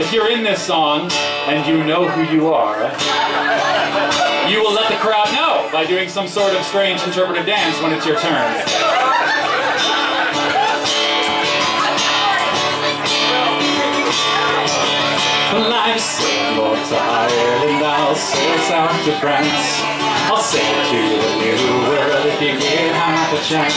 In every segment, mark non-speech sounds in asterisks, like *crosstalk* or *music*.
if you're in this song and you know who you are, you will let the crowd know by doing some sort of strange interpretive dance when it's your turn. Sailed north to Ireland, I'll sail south to France. I'll sail to the new world if you give half a chance.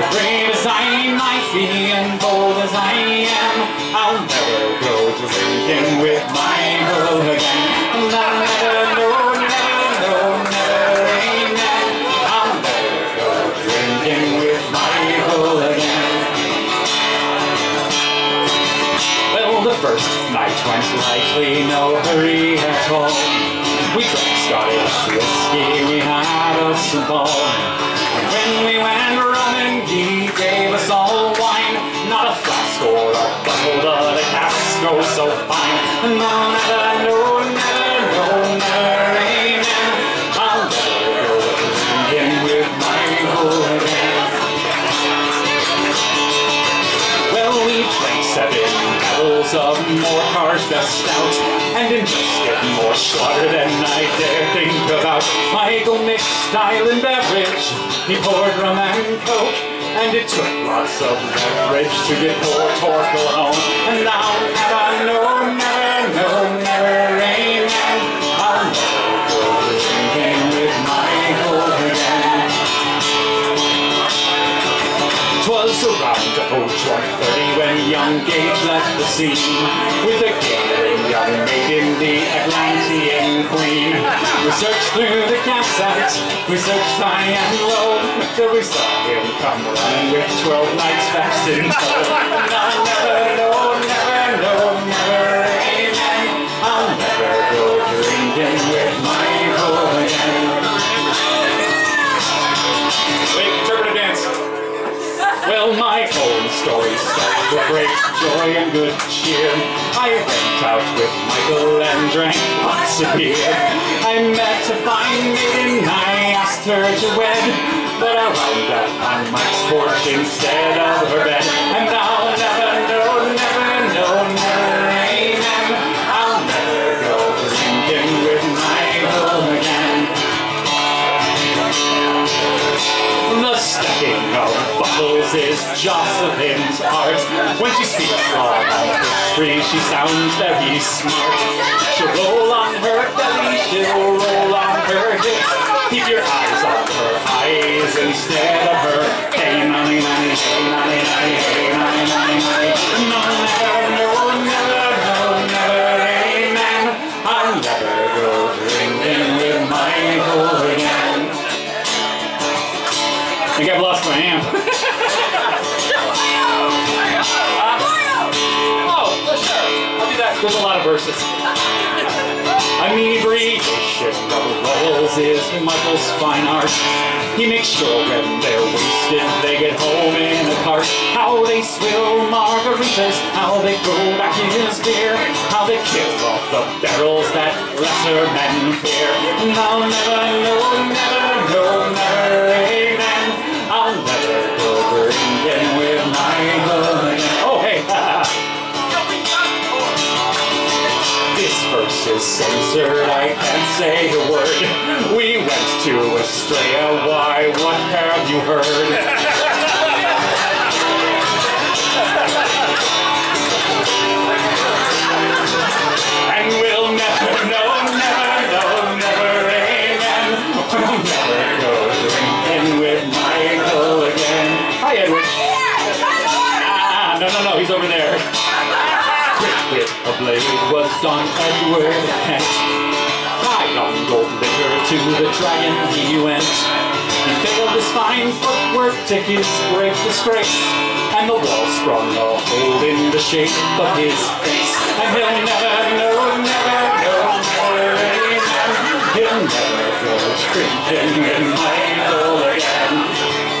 As brave as I might be and bold as I am, I'll never go drinking with Michael again. And I'll never, no, never, no, never, amen. I'll never go drinking with Michael again. Well, the first night went lightly, no hurry at all. We drank Scottish whiskey, we had a ball. So fine. I'll never, no, ingested than I dare think about. Michael mixed island beverage, he poured rum and coke, and it took lots of leverage to get poor Torkel home. And now, never, no, never, no, never, amen. I'll never go drinking with Michael again. 'Twas around oh thirty when young Gage left the scene with a gay maiden, the Atlantean queen. We searched through the campsite, we searched high and low, till we saw him come running with twelve knights fast in tow. And I'll never, no, never, no, never, amen. I'll never go drinking with Michael again. Wait, interpretive dance. Well, my own story starts with great joy and good cheer. I went out with Michael and drank lots of beer. I met a fine maiden, I asked her to wed, but I wound up on Mike's porch instead of her bed. And I'll is Jocelyn's art. When she speaks on history, she sounds very smart. She'll roll on her belly, she'll roll on her hips. Keep your eyes on her eyes instead There's a lot of verses. Inebriation of revels is Michael's fine art. He makes sure when they're wasted, they get home in a cart. How they swill margaritas, how they throw back his beer, how they kill off the barrels that lesser men fear. And I'll never, no, never, no, never, say a word. We went to Australia, why, what have you heard? And we'll never, no, never, no, never, amen. We'll never go drinking with Michael again. Hi, Edward. Ah, no, no, no, he's over there. Quick a blade was Don Edward Kent. On gold liquor to the dragon he went. He failed his fine footwork to his great disgrace. And the wall sprung a hole in the shape of his face. And he'll never, no, never, no, never, amen. He'll never go drinking with Michael again. *laughs*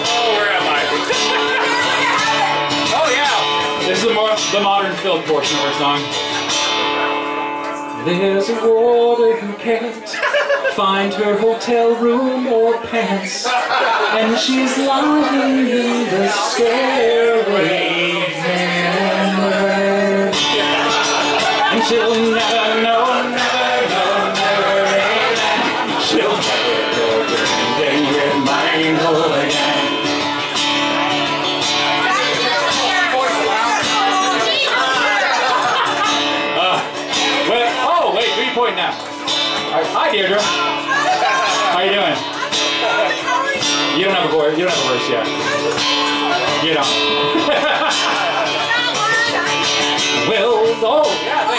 Oh, where am I? *laughs* Oh yeah! This is the, more, the modern filled portion of our song. There's a warder who can't find her hotel room or pants, and she's lying in the stairway. And she'll never, hi, Deirdre. How you doing? You don't have a voice. You don't have a verse yet. You don't. *laughs* well, oh.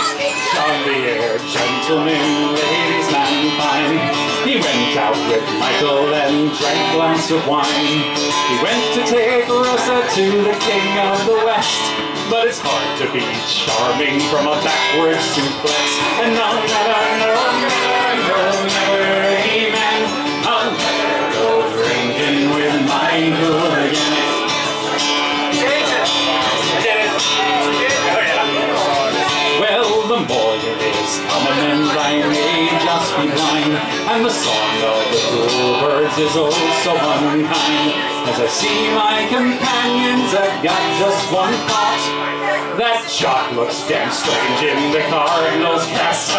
On the air, gentlemen, ladies, man fine. He went out with Michael and drank glass of wine. He went to take Rosa to the king of the west. But it's hard to be charming from a backwards suplex. And no, no, never, no, never, amen. And the song of the cruel birds is oh so unkind As I see my companions, I've got just one thought That Jock looks damn strange in the Cardinals cast